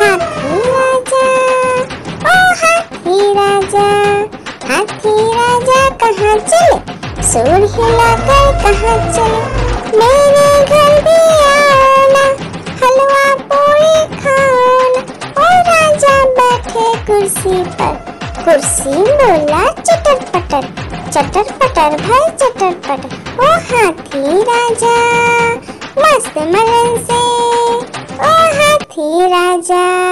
हाथी राजा ओ हाथी राजा हाथी राजा कहाँ चले हिलाकर कहाँ चले मेरे घर भी आना हलवा पूरी खाना ओ राजा बैठे कुर्सी पर कुर्सी बोला चटर पटर चटर पटर भाई चटर पटर ओ हाथी राजा मस्त मलन से ओ हाथी राजा